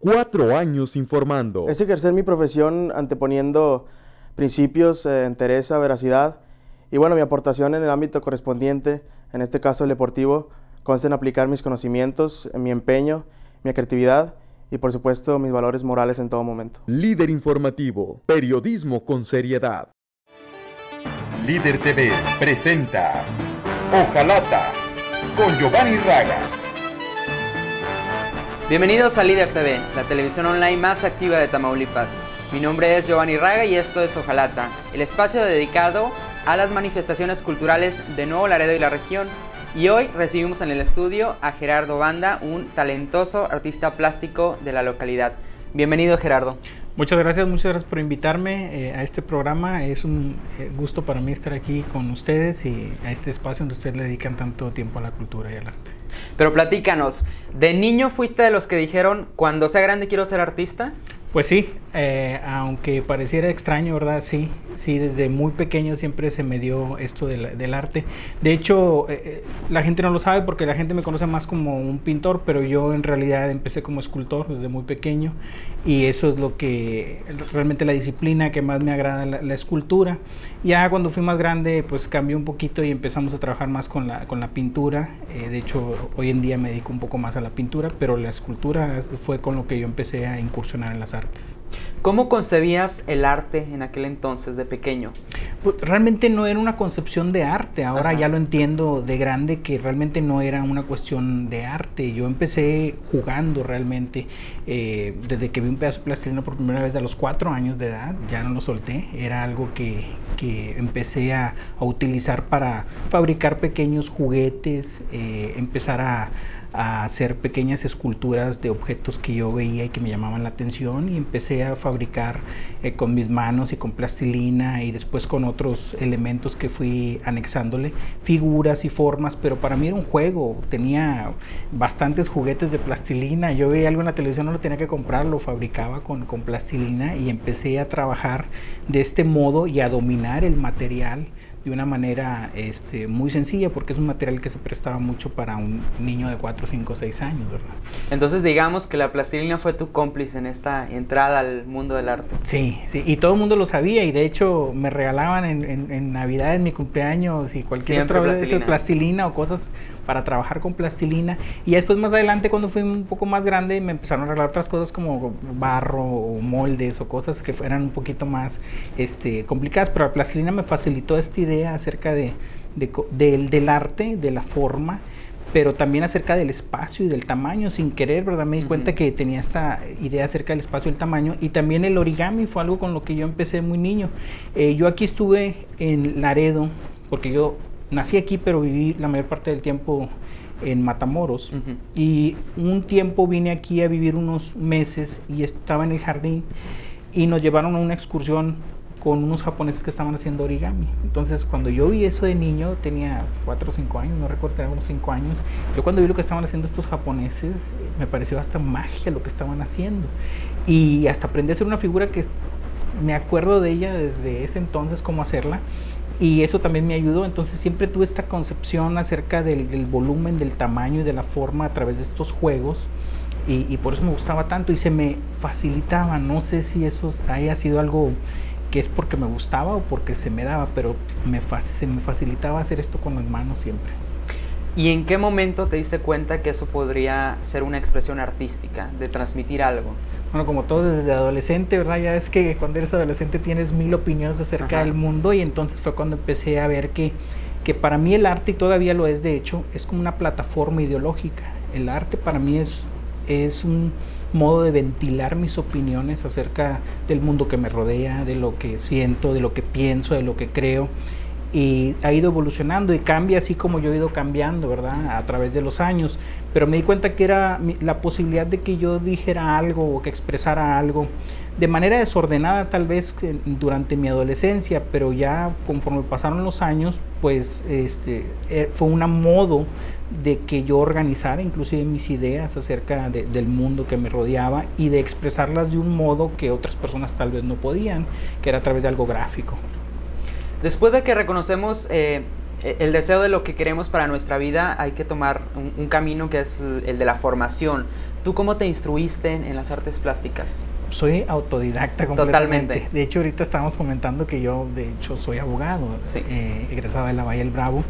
Cuatro años informando. Es ejercer mi profesión anteponiendo principios, eh, entereza, veracidad. Y bueno, mi aportación en el ámbito correspondiente, en este caso el deportivo, consta en aplicar mis conocimientos, mi empeño, mi creatividad y por supuesto mis valores morales en todo momento. Líder informativo, periodismo con seriedad. Líder TV presenta Ojalata con Giovanni Raga. Bienvenidos a Líder TV, la televisión online más activa de Tamaulipas. Mi nombre es Giovanni Raga y esto es Ojalata, el espacio dedicado a las manifestaciones culturales de Nuevo Laredo y la región. Y hoy recibimos en el estudio a Gerardo Banda, un talentoso artista plástico de la localidad. Bienvenido Gerardo. Muchas gracias, muchas gracias por invitarme eh, a este programa. Es un eh, gusto para mí estar aquí con ustedes y a este espacio donde ustedes le dedican tanto tiempo a la cultura y al arte. Pero platícanos, ¿de niño fuiste de los que dijeron, cuando sea grande quiero ser artista? Pues sí, eh, aunque pareciera extraño, ¿verdad? Sí, sí, desde muy pequeño siempre se me dio esto del, arte. De hecho, eh, eh, la gente no lo sabe porque la gente me conoce más como un pintor, pero yo en realidad empecé como escultor desde muy pequeño y eso es lo que realmente la disciplina que más me agrada, la, escultura. Ya cuando fui más grande, pues cambió un poquito y empezamos a trabajar más con la, con la pintura. de hecho, hoy en día me dedico un poco más a la pintura, pero la escultura fue con lo que yo empecé a incursionar en las artes. ¿Cómo concebías el arte en aquel entonces de pequeño? Pues realmente no era una concepción de arte, ahora ya lo entiendo de grande que realmente no era una cuestión de arte. Yo empecé jugando realmente, eh, desde que vi un pedazo de plastilina por primera vez a los cuatro años de edad, ya no lo solté, era algo que, que empecé a, a, utilizar para fabricar pequeños juguetes, eh, empezar a a hacer pequeñas esculturas de objetos que yo veía y que me llamaban la atención y empecé a fabricar eh, con mis manos y con plastilina y después con otros elementos que fui anexándole figuras y formas, pero para mí era un juego, tenía bastantes juguetes de plastilina, yo veía algo en la televisión, no lo tenía que comprar, lo fabricaba con, con plastilina y empecé a trabajar de este modo y a dominar el material de una manera este, muy sencilla porque es un material que se prestaba mucho para un niño de 4, 5, 6 años, ¿verdad? Entonces digamos que la plastilina fue tu cómplice en esta entrada al mundo del arte. Sí, sí, y todo el mundo lo sabía y de hecho me regalaban en, en, Navidad, en mi cumpleaños y cualquier otra vez plastilina. plastilina o cosas para trabajar con plastilina. Y después más adelante cuando fui un poco más grande me empezaron a regalar otras cosas como barro o moldes o cosas que fueran un poquito más este, complicadas, pero la plastilina me facilitó esta idea acerca de, del arte, de la forma pero también acerca del espacio y del tamaño, sin querer, ¿verdad? Me di cuenta que tenía esta idea acerca del espacio y el tamaño, y también el origami fue algo con lo que yo empecé muy niño. Eh, yo aquí estuve en Laredo, porque yo nací aquí, pero viví la mayor parte del tiempo en Matamoros. Y un tiempo vine aquí a vivir unos meses y estaba en el jardín y nos llevaron a una excursión con unos japoneses que estaban haciendo origami. Entonces, cuando yo vi eso de niño, tenía 4 o 5 años, no recuerdo, tenía unos 5 años. Yo cuando vi lo que estaban haciendo estos japoneses, me pareció hasta magia lo que estaban haciendo. Y hasta aprendí a hacer una figura que me acuerdo de ella desde ese entonces, cómo hacerla y eso también me ayudó. Entonces siempre tuve esta concepción acerca del, volumen, del tamaño y de la forma a través de estos juegos. Y, por eso me gustaba tanto y se me facilitaba. No sé si eso haya sido algo que es porque me gustaba o porque se me daba, pero me, se me facilitaba hacer esto con las manos siempre. ¿Y en qué momento te diste cuenta que eso podría ser una expresión artística, de transmitir algo? bueno, como todo desde adolescente, ¿verdad? Ya es que cuando eres adolescente tienes mil opiniones acerca del mundo y entonces fue cuando empecé a ver que, que para mí el arte, y todavía lo es de hecho, es como una plataforma ideológica. El arte para mí es, es un modo de ventilar mis opiniones acerca del mundo que me rodea, de lo que siento, de lo que pienso, de lo que creo y ha ido evolucionando y cambia así como yo he ido cambiando, ¿verdad? A través de los años. Pero me di cuenta que era la posibilidad de que yo dijera algo o que expresara algo de manera desordenada tal vez durante mi adolescencia, pero ya conforme pasaron los años, pues este, eh, fue un modo de que yo organizara inclusive mis ideas acerca del mundo que me rodeaba y de expresarlas de un modo que otras personas tal vez no podían, que era a través de algo gráfico. Después de que reconocemos eh, e, el deseo de lo que queremos para nuestra vida, hay que tomar un, camino que es el de la formación. ¿Tú cómo te instruiste en, las artes plásticas? Soy autodidacta completamente. Totalmente. De hecho, ahorita estábamos comentando que yo, de hecho, soy abogado, eh, egresado de la Valle del Bravo.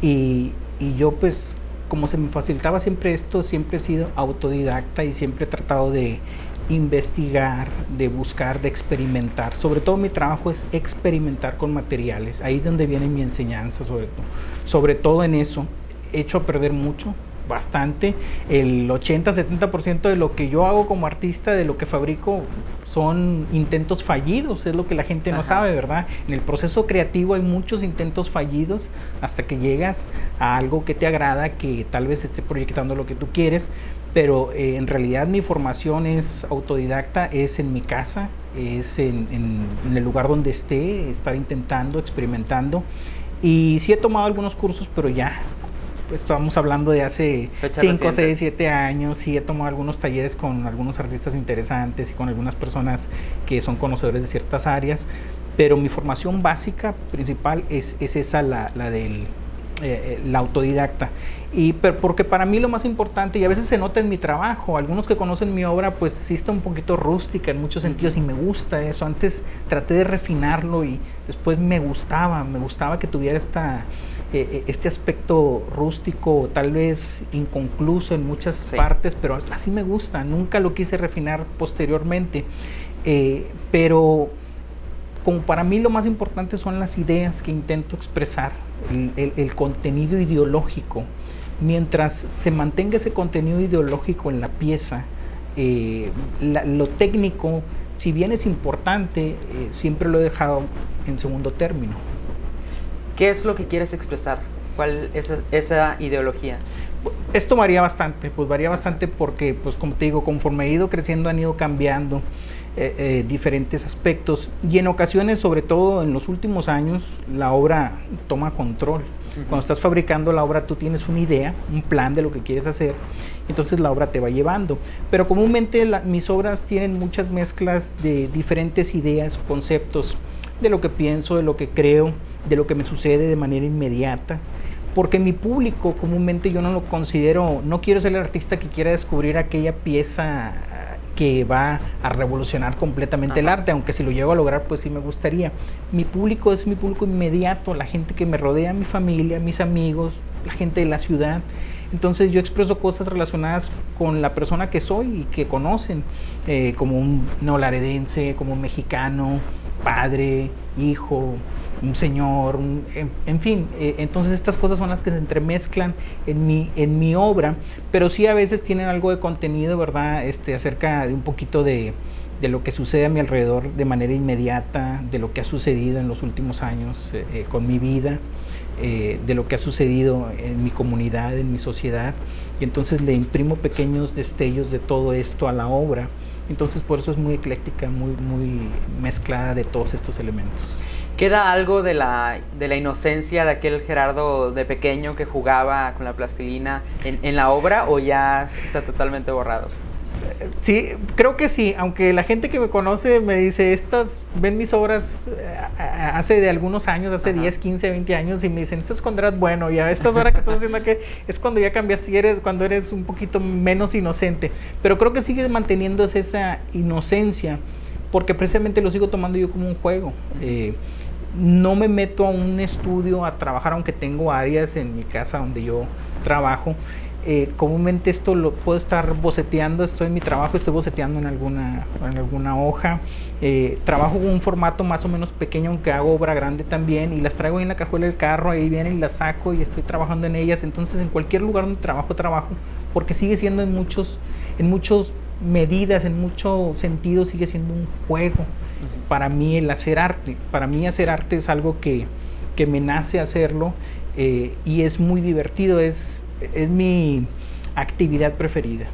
Y, y yo, pues, como se me facilitaba siempre esto, siempre he sido autodidacta y siempre he tratado de investigar, de buscar, de experimentar. Sobre todo mi trabajo es experimentar con materiales. Ahí es donde viene mi enseñanza, sobre todo. Sobre todo en eso. He hecho a perder mucho, bastante. El 80-70% de lo que yo hago como artista, de lo que fabrico, son intentos fallidos, es lo que la gente no sabe, ¿verdad? En el proceso creativo hay muchos intentos fallidos hasta que llegas a algo que te agrada, que tal vez esté proyectando lo que tú quieres, pero eh, en realidad mi formación es autodidacta, es en mi casa, es en, en el lugar donde esté, estar intentando, experimentando. Y sí he tomado algunos cursos, pero ya estamos hablando de hace 5, 6, 7 años y he tomado algunos talleres con algunos artistas interesantes y con algunas personas que son conocedores de ciertas áreas, pero mi formación básica principal es, es esa, la, la del eh, eh, la autodidacta. Y porque para mí lo más importante, y a veces se nota en mi trabajo, algunos que conocen mi obra, pues sí está un poquito rústica en muchos sentidos y me gusta eso. Antes traté de refinarlo y después me gustaba, me gustaba que tuviera esta, eh, este aspecto rústico, tal vez inconcluso en muchas partes, pero así me gusta. Nunca lo quise refinar posteriormente. pero como para mí lo más importante son las ideas que intento expresar, el, contenido ideológico. Mientras se mantenga ese contenido ideológico en la pieza, eh, lo técnico, si bien es importante, eh, siempre lo he dejado en segundo término. ¿Qué es lo que quieres expresar? ¿Cuál es esa ideología? Esto varía bastante, pues varía bastante porque, pues como te digo, conforme he ido creciendo han ido cambiando. Eh, eh, diferentes aspectos y en ocasiones, sobre todo en los últimos años, la obra toma control. Cuando estás fabricando la obra tú tienes una idea, un plan de lo que quieres hacer, entonces la obra te va llevando. Pero comúnmente mis obras tienen muchas mezclas de diferentes ideas, conceptos, de lo que pienso, de lo que creo, de lo que me sucede de manera inmediata porque mi público comúnmente yo no lo considero, no quiero ser el artista que quiera descubrir aquella pieza que va a revolucionar completamente el arte, aunque si lo llego a lograr, pues sí me gustaría. Mi público es mi público inmediato, la gente que me rodea, mi familia, mis amigos, la gente de la ciudad. Entonces yo expreso cosas relacionadas con la persona que soy y que conocen, eh, como un neolaredense, como un mexicano, padre, hijo, un señor, en, fin, eh, entonces estas cosas son las que se entremezclan en mi, en mi obra, pero sí a veces tienen algo de contenido, ¿verdad? Este, acerca de un poquito de, de lo que sucede a mi alrededor de manera inmediata, de lo que ha sucedido en los últimos años eh, eh, con mi vida, de lo que ha sucedido en mi comunidad, en mi sociedad, y entonces le imprimo pequeños destellos de todo esto a la obra. Entonces por eso es muy ecléctica, muy, muy mezclada de todos estos elementos. ¿Queda algo de la, de la inocencia de aquel Gerardo de pequeño que jugaba con la plastilina en, en la obra o ya está totalmente borrado? Sí, creo que sí, aunque la gente que me conoce me dice, estas, ven mis obras eh, hace de algunos años, hace 10, 15, 20 años, y me dicen, esto es cuando eras bueno, y a estas horas que estás haciendo aquí es cuando ya cambias, y eres, cuando eres un poquito menos inocente. Pero creo que sigues manteniendo esa inocencia, porque precisamente lo sigo tomando yo como un juego no me meto a un estudio a trabajar, aunque tengo áreas en mi casa donde yo trabajo. Eh, comúnmente esto lo puedo estar boceteando, estoy en mi trabajo, estoy boceteando en alguna, en alguna hoja. Eh, trabajo con un formato más o menos pequeño, aunque hago obra grande también, y las traigo en la cajuela del carro, ahí vienen y las saco y estoy trabajando en ellas. Entonces, en cualquier lugar donde trabajo, trabajo, porque sigue siendo en muchos, en muchos medidas, en muchos sentidos, sigue siendo un juego para mí el hacer arte. Para mí hacer arte es algo que, me nace hacerlo eh, y es muy divertido, es, es mi actividad preferida.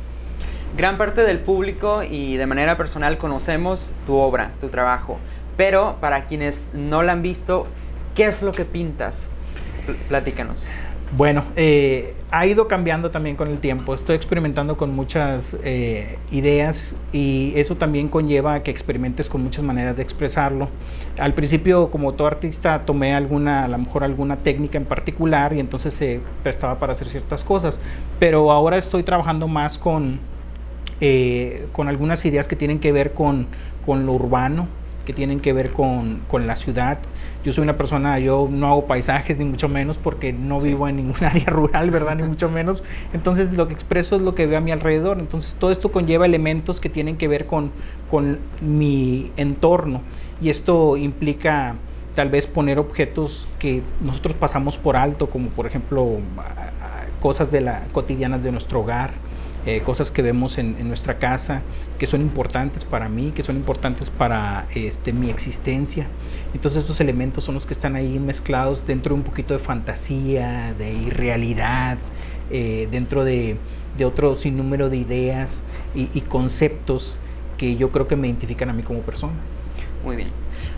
Gran parte del público y de manera personal conocemos tu obra, tu trabajo, pero para quienes no la han visto, ¿qué es lo que pintas? Platícanos. Bueno, eh, ha ido cambiando también con el tiempo. Estoy experimentando con muchas eh, ideas y eso también conlleva que experimentes con muchas maneras de expresarlo. Al principio, como todo artista, tomé alguna, a lo mejor alguna técnica en particular y entonces se prestaba para hacer ciertas cosas. Pero ahora estoy trabajando más con, eh, con algunas ideas que tienen que ver con, con lo urbano, que tienen que ver con, con, la ciudad. Yo soy una persona, yo no hago paisajes ni mucho menos porque no vivo en ningún área rural, ¿verdad? ni mucho menos. Entonces lo que expreso es lo que veo a mi alrededor. Entonces todo esto conlleva elementos que tienen que ver con, con mi entorno y esto implica tal vez poner objetos que nosotros pasamos por alto, como por ejemplo cosas de la, cotidianas de nuestro hogar eh, cosas que vemos en, nuestra casa que son importantes para mí, que son importantes para este, mi existencia. Entonces estos elementos son los que están ahí mezclados dentro de un poquito de fantasía, de irrealidad, eh, dentro de, otro sinnúmero de ideas y conceptos que yo creo que me identifican a mí como persona. Muy bien.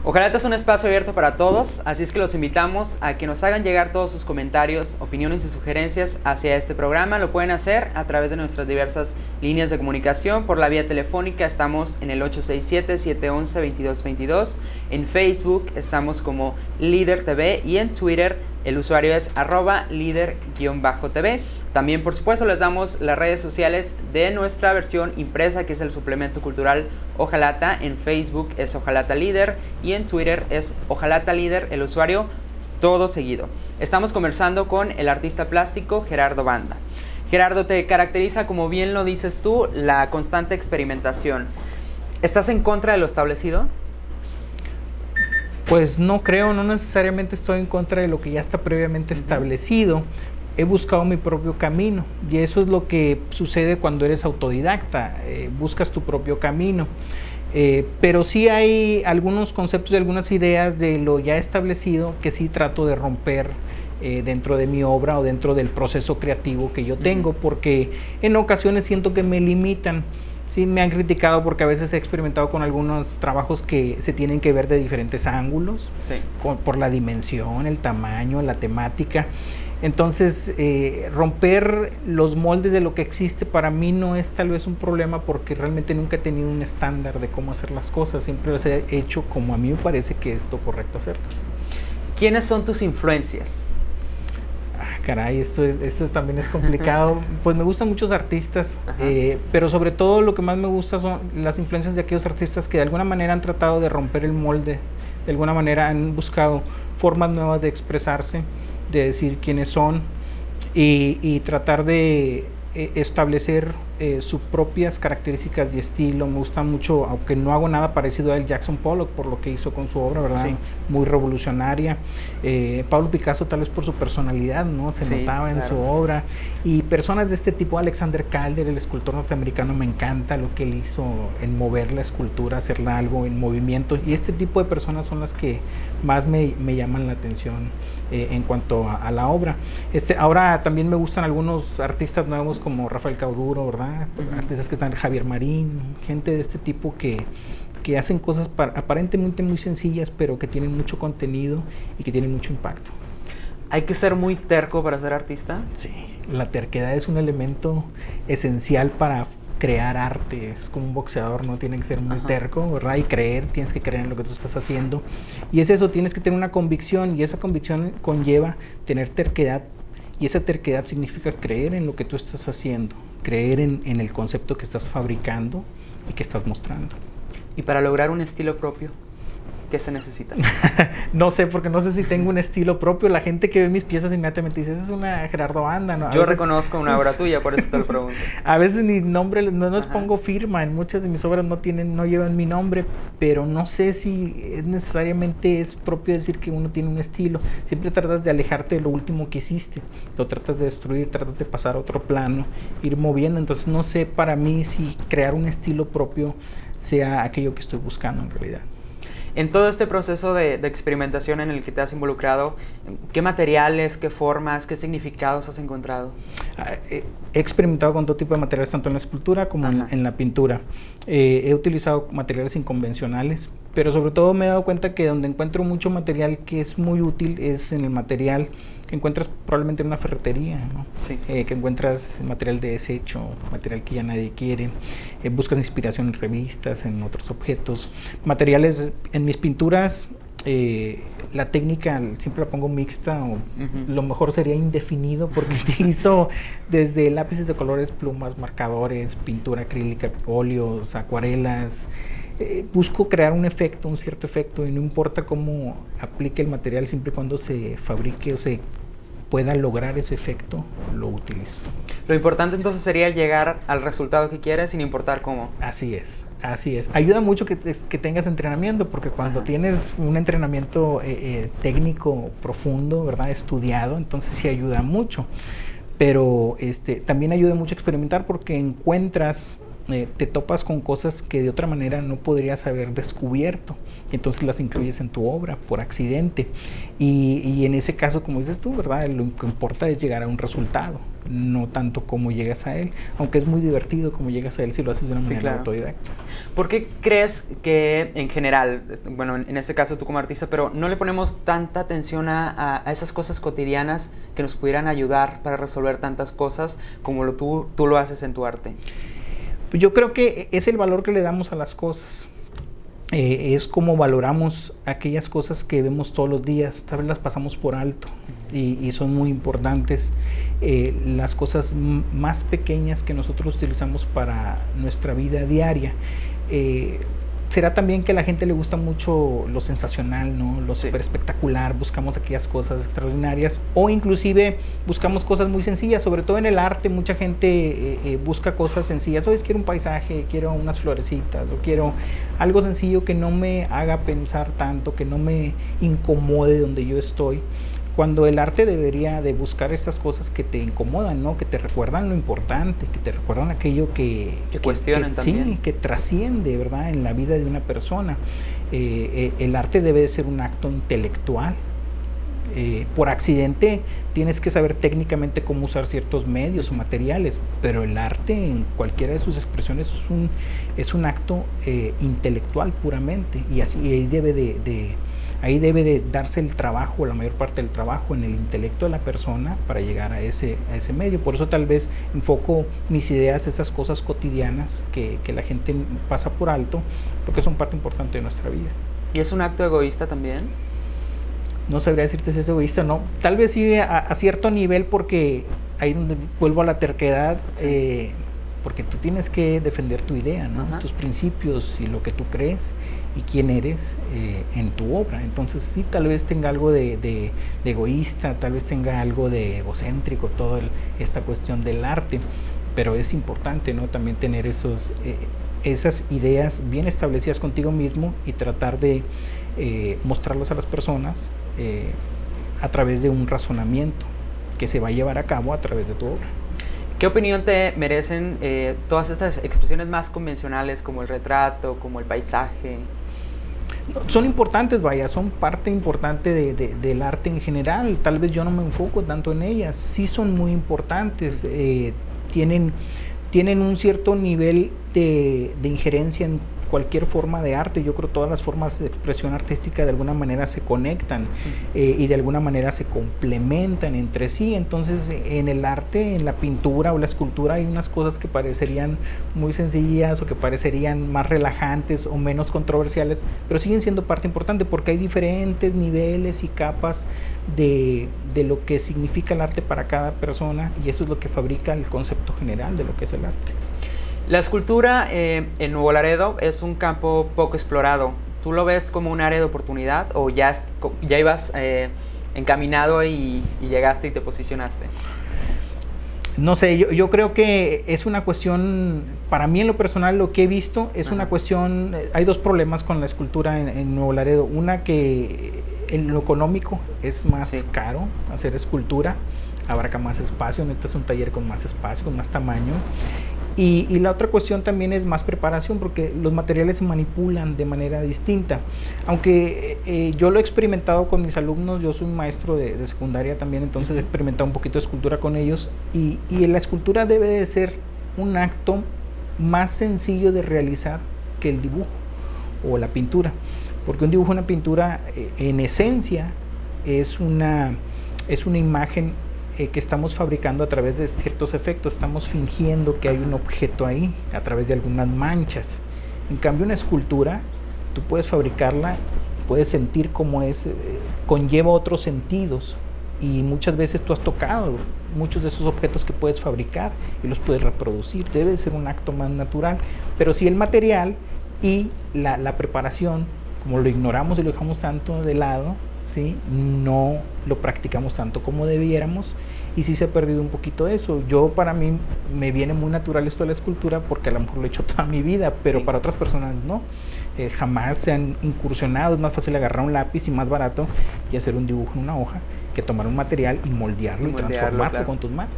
Ojalá este es un espacio abierto para todos, así es que los invitamos a que nos hagan llegar todos sus comentarios, opiniones y sugerencias hacia este programa. Lo pueden hacer a través de nuestras diversas líneas de comunicación. Por la vía telefónica estamos en el 867-711-2222. En Facebook estamos como Líder TV y en Twitter el usuario es arroba líder-tv. También, por supuesto, les damos las redes sociales de nuestra versión impresa, que es el suplemento cultural Ojalata. En Facebook es Ojalata Líder y en Twitter es Ojalata Líder, el usuario todo seguido. Estamos conversando con el artista plástico Gerardo Banda. Gerardo, te caracteriza, como bien lo dices tú, la constante experimentación. ¿Estás en contra de lo establecido? Pues no creo, no necesariamente estoy en contra de lo que ya está previamente establecido. He buscado mi propio camino y eso es lo que sucede cuando eres autodidacta, eh, buscas tu propio camino. Eh, pero sí hay algunos conceptos y algunas ideas de lo ya establecido que sí trato de romper eh, dentro de mi obra o dentro del proceso creativo que yo tengo, porque en ocasiones siento que me limitan. Sí, me han criticado porque a veces he experimentado con algunos trabajos que se tienen que ver de diferentes ángulos, por la dimensión, el tamaño, la temática. Entonces, eh, romper los moldes de lo que existe para mí no es tal vez un problema porque realmente nunca he tenido un estándar de cómo hacer las cosas, siempre las he hecho como a mí me parece que es lo correcto hacerlas. ¿Quiénes son tus influencias? caray, esto, es, esto también es complicado. pues me gustan muchos artistas, eh, pero sobre todo lo que más me gusta son las influencias de aquellos artistas que de alguna manera han tratado de romper el molde, de alguna manera han buscado formas nuevas de expresarse, de decir quiénes son y tratar de eh, establecer eh, sus propias características y estilo. Me gusta mucho, aunque no hago nada parecido a él, Jackson Pollock por lo que hizo con su obra, ¿verdad? Muy revolucionaria. Eh, Pablo Picasso tal vez por su personalidad, ¿no? Se notaba en su obra. Y personas de este tipo, Alexander Calder, el escultor norteamericano, me encanta lo que él hizo en mover la escultura, hacerla algo en movimiento. Y este tipo de personas son las que más me, me llaman la atención en cuanto a, a, la obra. Este, ahora también me gustan algunos artistas nuevos como Rafael Cauduro, ¿verdad? Artistas que están, Javier Marín, gente de este tipo que, que hacen cosas aparentemente muy sencillas, pero que tienen mucho contenido y que tienen mucho impacto. ¿Hay que ser muy terco para ser artista? Sí, la terquedad es un elemento esencial para crear arte. Es como un boxeador, ¿no? Tiene que ser muy terco, ¿verdad? Y creer, tienes que creer en lo que tú estás haciendo. Y es eso, tienes que tener una convicción y esa convicción conlleva tener terquedad y esa terquedad significa creer en lo que tú estás haciendo, creer en, el concepto que estás fabricando y que estás mostrando. ¿Y para lograr un estilo propio? ¿Qué se necesita? no sé, porque no sé si tengo un estilo propio. La gente que ve mis piezas inmediatamente dice, esa es una Gerardo Banda. ¿no? Yo reconozco una obra tuya, por eso te lo pregunto. a veces ni nombre, no les pongo firma. En muchas de mis obras no tienen, no llevan mi nombre, pero no sé si es necesariamente es propio decir que uno tiene un estilo. Siempre tratas de alejarte de lo último que hiciste. Lo tratas de destruir, tratas de pasar a otro plano, ir moviendo. Entonces no sé para mí si crear un estilo propio sea aquello que estoy buscando en realidad. En todo este proceso de, experimentación en el que te has involucrado, ¿qué materiales, qué formas, qué significados has encontrado? Ah, he experimentado con todo tipo de materiales, tanto en la escultura como en, la pintura. Eh, he utilizado materiales inconvencionales, pero sobre todo me he dado cuenta que donde encuentro mucho material que es muy útil es en el material que encuentras probablemente en una ferretería, ¿no? Eh, que encuentras material de desecho, material que ya nadie quiere, eh, buscas inspiración en revistas, en otros objetos, materiales, en mis pinturas eh, la técnica siempre la pongo mixta o lo mejor sería indefinido porque utilizo desde lápices de colores, plumas, marcadores, pintura acrílica, óleos, acuarelas. Eh, busco crear un efecto, un cierto efecto y no importa cómo aplique el material, siempre y cuando se fabrique o se pueda lograr ese efecto, lo utilizo. Lo importante entonces sería llegar al resultado que quieres sin importar cómo. Así es, así es. Ayuda mucho que, tengas entrenamiento, porque cuando tienes un entrenamiento eh, eh, técnico profundo, ¿verdad? Estudiado, entonces sí ayuda mucho. Pero este, también ayuda mucho a experimentar porque encuentras eh, te topas con cosas que de otra manera no podrías haber descubierto. Entonces las incluyes en tu obra por accidente. Y, en ese caso, como dices tú, ¿verdad? Lo que importa es llegar a un resultado, no tanto cómo llegas a él. Aunque es muy divertido cómo llegas a él si lo haces de una manera autodidacta. ¿Por qué crees que en general, bueno, en este caso tú como artista, pero no le ponemos tanta atención a, esas cosas cotidianas que nos pudieran ayudar para resolver tantas cosas como lo, tú, tú lo haces en tu arte? Yo creo que es el valor que le damos a las cosas. Eh, es como valoramos aquellas cosas que vemos todos los días, tal vez las pasamos por alto y, son muy importantes. Eh, las cosas más pequeñas que nosotros utilizamos para nuestra vida diaria. Eh, será también que a la gente le gusta mucho lo sensacional, ¿no? Lo super espectacular, buscamos aquellas cosas extraordinarias o inclusive buscamos cosas muy sencillas, sobre todo en el arte mucha gente eh, eh, busca cosas sencillas, hoy quiero un paisaje, quiero unas florecitas o quiero algo sencillo que no me haga pensar tanto, que no me incomode donde yo estoy cuando el arte debería de buscar esas cosas que te incomodan, ¿no? Que te recuerdan lo importante, que te recuerdan aquello que... Que, cuestionan también. Sí, que trasciende, ¿verdad? En la vida de una persona. Eh, eh, el arte debe de ser un acto intelectual. Eh, por accidente tienes que saber técnicamente cómo usar ciertos medios o materiales, pero el arte en cualquiera de sus expresiones es un, es un acto intelectual puramente y así ahí debe de Ahí debe de darse el trabajo, la mayor parte del trabajo en el intelecto de la persona para llegar a ese, a ese medio. Por eso tal vez enfoco mis ideas, esas cosas cotidianas que, la gente pasa por alto, porque son parte importante de nuestra vida. ¿Y es un acto egoísta también? No sabría decirte si es egoísta, no. Tal vez sí a, cierto nivel porque ahí donde vuelvo a la terquedad, eh, porque tú tienes que defender tu idea, ¿no? tus principios y lo que tú crees y quién eres eh, en tu obra. Entonces sí, tal vez tenga algo de, egoísta, tal vez tenga algo de egocéntrico, toda esta cuestión del arte, pero es importante ¿no? también tener esos, eh, esas ideas bien establecidas contigo mismo y tratar de mostrarlas a las personas a través de un razonamiento que se va a llevar a cabo a través de tu obra. ¿Qué opinión te merecen todas estas expresiones más convencionales como el retrato, como el paisaje? son importantes, vaya, son parte importante del arte en general. Tal vez yo no me enfoco tanto en ellas, sí son muy importantes, eh, tienen, tienen un cierto nivel de, de injerencia en cualquier forma de arte. Yo creo todas las formas de expresión artística de alguna manera se conectan eh, y de alguna manera se complementan entre sí. Entonces, en el arte, en la pintura o la escultura, hay unas cosas que parecerían muy sencillas o que parecerían más relajantes o menos controversiales, pero siguen siendo parte importante porque hay diferentes niveles y capas de, de lo que significa el arte para cada persona y eso es lo que fabrica el concepto general de lo que es el arte. La escultura eh, en Nuevo Laredo es un campo poco explorado. ¿Tú lo ves como un área de oportunidad o ya, ya ibas eh, encaminado y, llegaste y te posicionaste? No sé, yo, creo que es una cuestión, para mí en lo personal lo que he visto es una cuestión, eh, hay dos problemas con la escultura en, Nuevo Laredo. Una que en lo económico es más caro hacer escultura, abarca más espacio, necesitas un taller con más espacio, con más tamaño. Y, la otra cuestión también es más preparación, porque los materiales se manipulan de manera distinta. Aunque eh, yo lo he experimentado con mis alumnos, yo soy maestro de, secundaria también, entonces he experimentado un poquito de escultura con ellos. Y, la escultura debe de ser un acto más sencillo de realizar que el dibujo o la pintura. Porque un dibujo, una pintura, eh, en esencia, es una es una imagen eh, que estamos fabricando a través de ciertos efectos, estamos fingiendo que hay un objeto ahí a través de algunas manchas. En cambio, una escultura, tú puedes fabricarla, puedes sentir cómo es, eh, conlleva otros sentidos y muchas veces tú has tocado muchos de esos objetos que puedes fabricar y los puedes reproducir. Debe ser un acto más natural, pero si el material y la, la preparación, como lo ignoramos y lo dejamos tanto de lado, ¿sí? no lo practicamos tanto como debiéramos y sí se ha perdido un poquito eso. Yo para mí me viene muy natural esto de la escultura porque a lo mejor lo he hecho toda mi vida, pero para otras personas no. Eh, jamás se han incursionado, es más fácil agarrar un lápiz y más barato y hacer un dibujo en una hoja que tomar un material y moldearlo y, transformarlo con tus manos.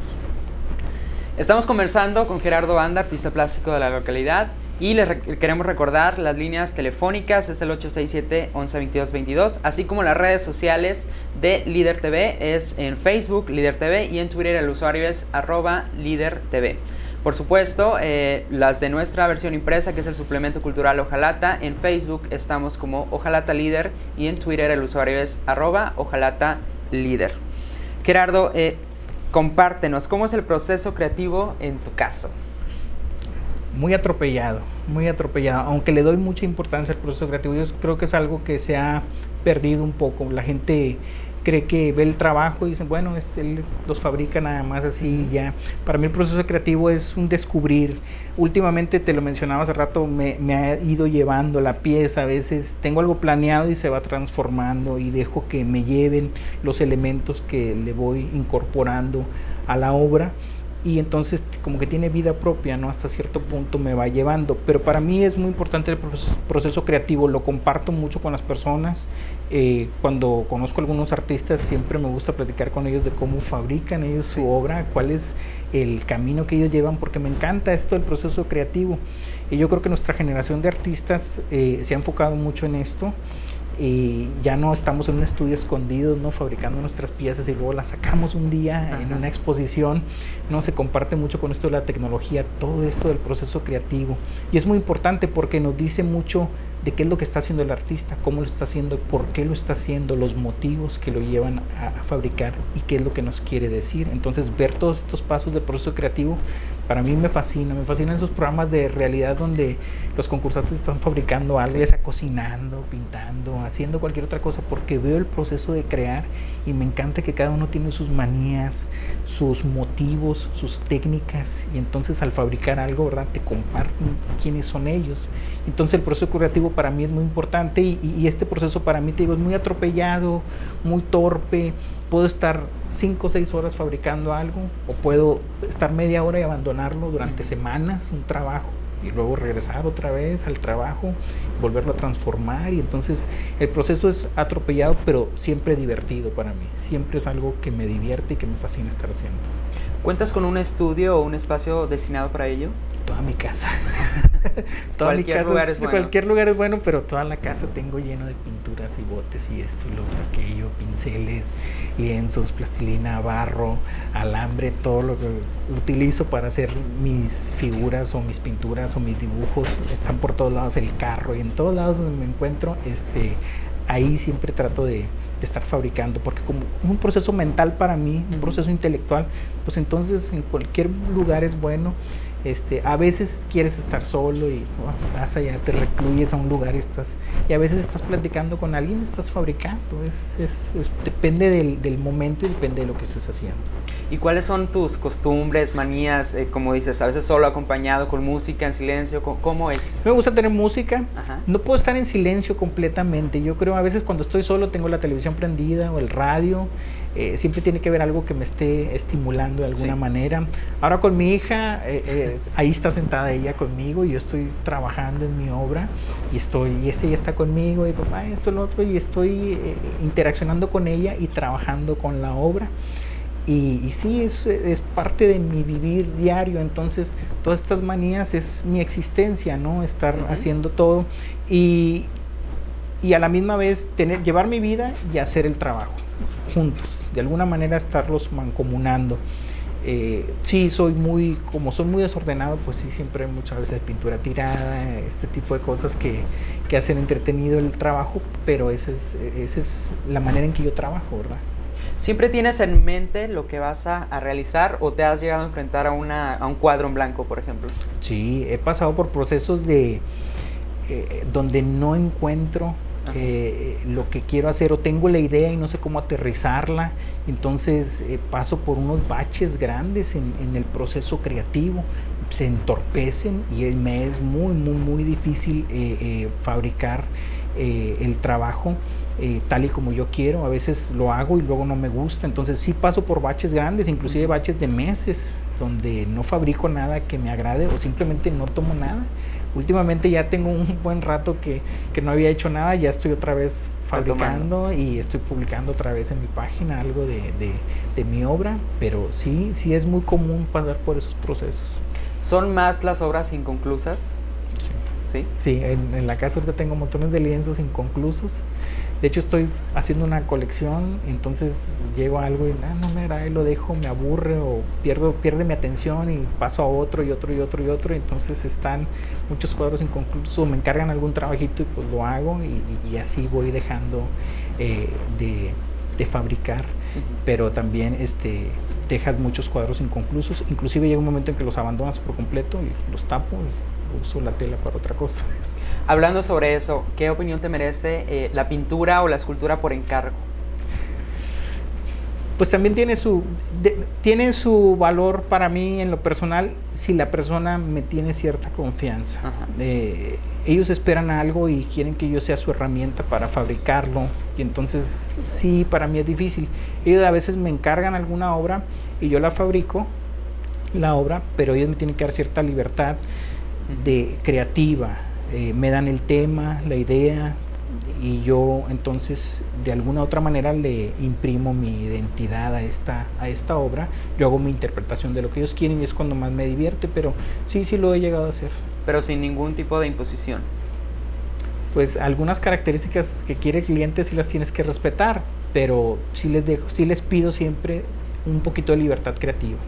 Estamos conversando con Gerardo Banda, artista plástico de la localidad, y les queremos recordar las líneas telefónicas, es el 867-112222, así como las redes sociales de Líder TV, es en Facebook Líder TV y en Twitter el usuario es arroba Líder TV. Por supuesto, eh, las de nuestra versión impresa, que es el suplemento cultural Ojalata, en Facebook estamos como Ojalata Líder y en Twitter el usuario es arroba Ojalata Líder. Gerardo, eh, compártenos, ¿cómo es el proceso creativo en tu caso? Muy atropellado, muy atropellado, aunque le doy mucha importancia al proceso creativo, yo creo que es algo que se ha perdido un poco. La gente cree que ve el trabajo y dice, bueno, él los fabrica nada más así ya. Para mí el proceso creativo es un descubrir. Últimamente, te lo mencionaba hace rato, me, ha ido llevando la pieza. A veces tengo algo planeado y se va transformando y dejo que me lleven los elementos que le voy incorporando a la obra y entonces como que tiene vida propia, ¿no? Hasta cierto punto me va llevando. Pero para mí es muy importante el proceso, creativo, lo comparto mucho con las personas. Eh, cuando conozco a algunos artistas siempre me gusta platicar con ellos de cómo fabrican ellos su obra, cuál es el camino que ellos llevan, porque me encanta esto del proceso creativo. Y yo creo que nuestra generación de artistas eh, se ha enfocado mucho en esto y ya no estamos en un estudio escondido, ¿no? fabricando nuestras piezas y luego las sacamos un día en una exposición, no se comparte mucho con esto de la tecnología, todo esto del proceso creativo y es muy importante porque nos dice mucho de qué es lo que está haciendo el artista, cómo lo está haciendo, por qué lo está haciendo, los motivos que lo llevan a, a fabricar y qué es lo que nos quiere decir. Entonces ver todos estos pasos del proceso creativo para mí me fascina, me fascinan esos programas de realidad donde los concursantes están fabricando algo, ya sea cocinando, pintando, haciendo cualquier otra cosa, porque veo el proceso de crear y me encanta que cada uno tiene sus manías, sus motivos, sus técnicas, y entonces al fabricar algo, ¿verdad? Te comparten quiénes son ellos. Entonces el proceso creativo para mí es muy importante y, y este proceso para mí, te digo, es muy atropellado, muy torpe, puedo estar 5 o 6 horas fabricando algo o puedo estar media hora y abandonarlo durante semanas, un trabajo y luego regresar otra vez al trabajo, volverlo a transformar y entonces el proceso es atropellado pero siempre divertido para mí, siempre es algo que me divierte y que me fascina estar haciendo. ¿Cuentas con un estudio o un espacio destinado para ello? Toda mi casa. toda cualquier mi casa, lugar es bueno. Cualquier lugar es bueno, pero toda la casa tengo lleno de pinturas y botes y esto y lo otro, aquello, pinceles, lienzos, plastilina, barro, alambre, todo lo que utilizo para hacer mis figuras o mis pinturas o mis dibujos. Están por todos lados el carro y en todos lados donde me encuentro, este, ahí siempre trato de, estar fabricando, porque como un proceso mental para mí, un proceso intelectual, pues entonces en cualquier lugar es bueno este, a veces quieres estar solo y vas allá, te recluyes a un lugar y estás, y a veces estás platicando con alguien, estás fabricando, es, es, depende del, del, momento y depende de lo que estés haciendo. ¿Y cuáles son tus costumbres, manías, eh, como dices, a veces solo acompañado con música, en silencio, ¿cómo, es? Me gusta tener música, no puedo estar en silencio completamente, yo creo a veces cuando estoy solo tengo la televisión prendida o el radio, eh, siempre tiene que ver algo que me esté estimulando de alguna manera. Ahora con mi hija, eh, eh, ahí está sentada ella conmigo, y yo estoy trabajando en mi obra y estoy, y ella está conmigo y papá, esto, lo otro, y estoy interaccionando con ella y trabajando con la obra. Y, sí, es, es, parte de mi vivir diario, entonces todas estas manías es mi existencia, ¿no? Estar haciendo todo y, y a la misma vez tener, llevar mi vida y hacer el trabajo juntos, de alguna manera estarlos mancomunando. Eh, sí, soy muy, como soy muy desordenado, pues sí, siempre muchas veces pintura tirada, este tipo de cosas que, hacen entretenido el trabajo, pero esa es, esa es la manera en que yo trabajo, ¿verdad? ¿Siempre tienes en mente lo que vas a, realizar o te has llegado a enfrentar a, una, a un cuadro en blanco, por ejemplo? Sí, he pasado por procesos de eh, donde no encuentro eh, lo que quiero hacer o tengo la idea y no sé cómo aterrizarla, entonces eh, paso por unos baches grandes en, el proceso creativo, se entorpecen y me es muy, muy, muy difícil eh, fabricar el trabajo. tal y como yo quiero, a veces lo hago y luego no me gusta, entonces sí paso por baches grandes, inclusive baches de meses, donde no fabrico nada que me agrade o simplemente no tomo nada últimamente ya tengo un buen rato que, no había hecho nada, ya estoy otra vez fabricando y estoy publicando otra vez en mi página algo de, mi obra, pero sí, sí es muy común pasar por esos procesos. ¿Son más las obras inconclusas? Sí. Sí, en, en la casa ahorita tengo montones de lienzos inconclusos de hecho, estoy haciendo una colección, entonces llego a algo y ah, no me agrada y lo dejo, me aburre o pierdo, pierde mi atención y paso a otro y otro y otro y otro. entonces están muchos cuadros inconclusos, me encargan algún trabajito y pues lo hago y, así voy dejando eh, de, fabricar. Pero también este, dejas muchos cuadros inconclusos. Inclusive llega un momento en que los abandonas por completo y los tapo y uso la tela para otra cosa. Hablando sobre eso, ¿qué opinión te merece eh, la pintura o la escultura por encargo? Pues también tiene su, tiene su valor para mí en lo personal si la persona me tiene cierta confianza. Eh, ellos esperan algo y quieren que yo sea su herramienta para fabricarlo. Y entonces sí, para mí es difícil. Ellos a veces me encargan alguna obra y yo la fabrico, la obra, pero ellos me tienen que dar cierta libertad de creativa eh, me dan el tema, la idea, y yo entonces de alguna otra manera le imprimo mi identidad a esta, a esta obra, yo hago mi interpretación de lo que ellos quieren y es cuando más me divierte, pero sí, sí lo he llegado a hacer. Pero sin ningún tipo de imposición. Pues algunas características que quiere el cliente sí las tienes que respetar, pero sí les, dejo, sí les pido siempre un poquito de libertad creativa.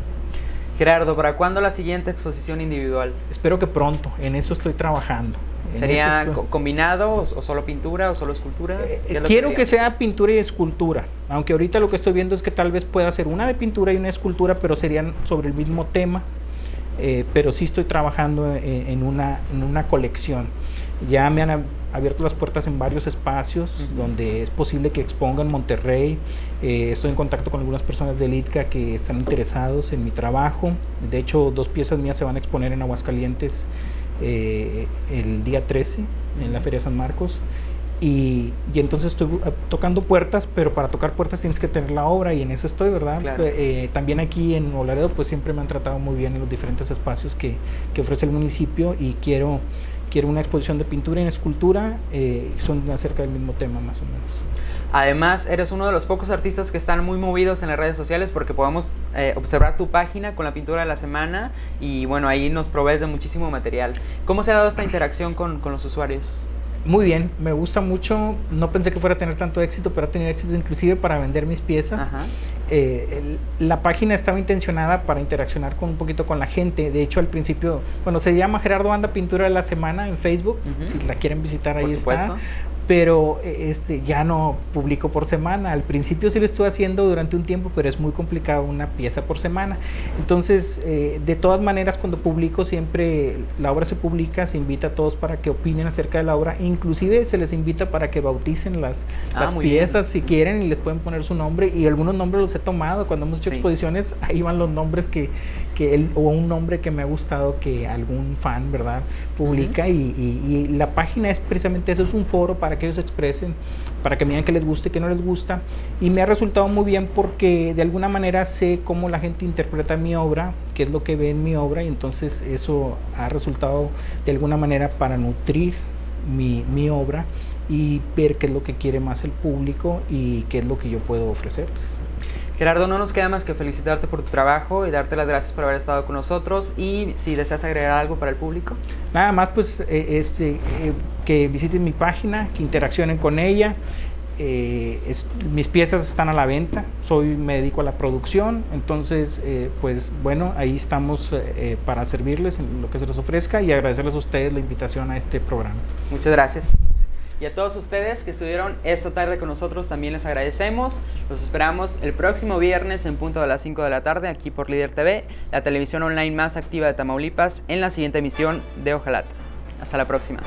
Gerardo, ¿para cuándo la siguiente exposición individual? Espero que pronto, en eso estoy trabajando. ¿Sería combinado o solo pintura o solo escultura? Eh, quiero que sea pintura y escultura, aunque ahorita lo que estoy viendo es que tal vez pueda ser una de pintura y una escultura, pero serían sobre el mismo tema. Eh, pero sí estoy trabajando en, una, en una colección. Ya me han abierto las puertas en varios espacios donde es posible que exponga en Monterrey. Eh, estoy en contacto con algunas personas de ITCA que están interesados en mi trabajo. De hecho, dos piezas mías se van a exponer en Aguascalientes eh, el día 13 en la Feria San Marcos. Y, y, entonces estoy uh, tocando puertas, pero para tocar puertas tienes que tener la obra y en eso estoy, ¿verdad? Eh, también aquí en Olaredo pues siempre me han tratado muy bien en los diferentes espacios que, que ofrece el municipio y quiero, una exposición de pintura y escultura, eh, son acerca del mismo tema más o menos. Además, eres uno de los pocos artistas que están muy movidos en las redes sociales porque podemos eh, observar tu página con la pintura de la semana y bueno, ahí nos provees de muchísimo material. ¿Cómo se ha dado esta interacción con, con los usuarios? Muy bien, me gusta mucho. No pensé que fuera a tener tanto éxito, pero ha tenido éxito inclusive para vender mis piezas. Eh, la página estaba intencionada para interaccionar con un poquito con la gente. De hecho, al principio, bueno, se llama Gerardo Anda Pintura de la Semana en Facebook. Si la quieren visitar, ahí está pero eh, este, ya no publico por semana. Al principio sí lo estuve haciendo durante un tiempo, pero es muy complicado una pieza por semana. Entonces, eh, de todas maneras, cuando publico siempre la obra se publica, se invita a todos para que opinen acerca de la obra, inclusive se les invita para que bauticen las, ah, las piezas si quieren y les pueden poner su nombre y algunos nombres los he tomado. Cuando hemos hecho exposiciones, ahí van los nombres que, que él, o un nombre que me ha gustado que algún fan, ¿verdad? Publica y, y la página es precisamente eso, es un foro para que ellos expresen, para que me digan que les guste y que no les gusta. Y me ha resultado muy bien porque de alguna manera sé cómo la gente interpreta mi obra, qué es lo que ve en mi obra, y entonces eso ha resultado de alguna manera para nutrir mi, mi obra y ver qué es lo que quiere más el público y qué es lo que yo puedo ofrecerles. Gerardo, no nos queda más que felicitarte por tu trabajo y darte las gracias por haber estado con nosotros. Y si deseas agregar algo para el público. Nada más, pues, eh, este, eh, que visiten mi página, que interaccionen con ella. Eh, mis piezas están a la venta, soy me dedico a la producción, entonces pues bueno, ahí estamos para servirles en lo que se les ofrezca y agradecerles a ustedes la invitación a este programa. Muchas gracias. Y a todos ustedes que estuvieron esta tarde con nosotros también les agradecemos. Los esperamos el próximo viernes en punto de las 5 de la tarde aquí por Líder TV, la televisión online más activa de Tamaulipas, en la siguiente emisión de Ojalá. Hasta la próxima.